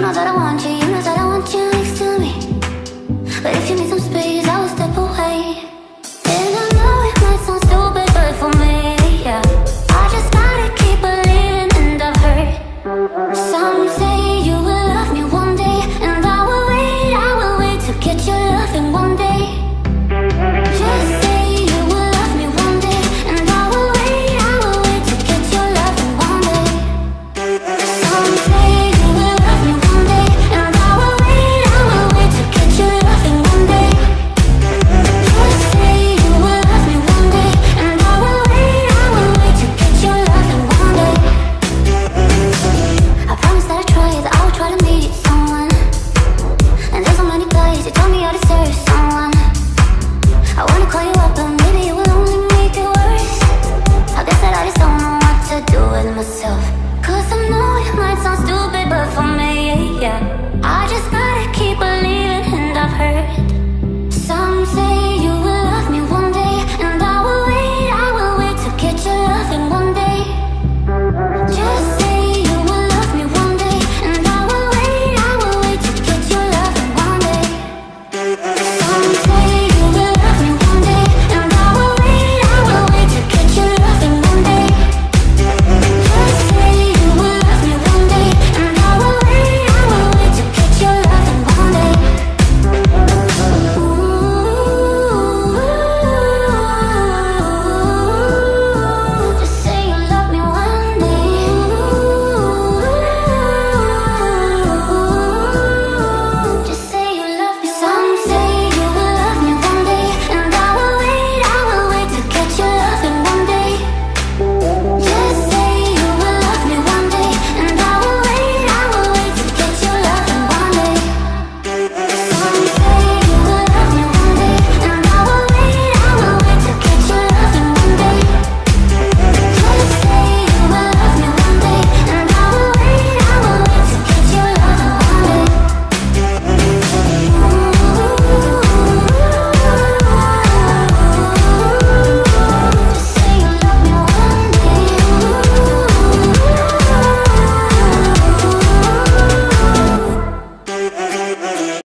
that I want you, you know that I want you next to me. But if you need some space, so still